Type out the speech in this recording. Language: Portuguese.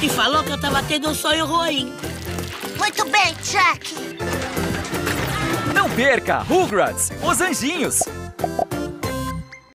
e falou que eu tava tendo um sonho ruim. Muito bem, Chuck. Não perca Rugrats, os anjinhos.